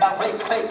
my way, fake,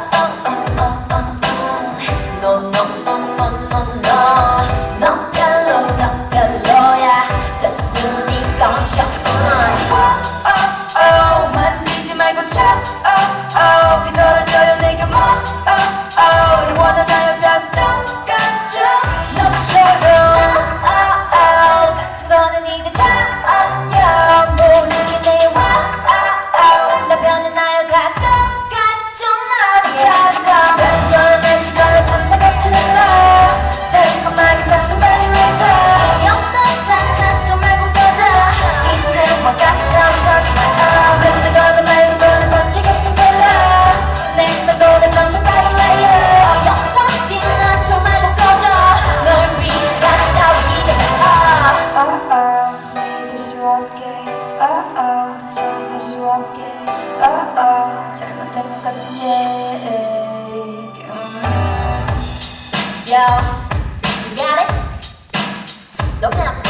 어어 손을 수없게 어어 잘못된 것 같은 얘기 Yo, you got it? 너무나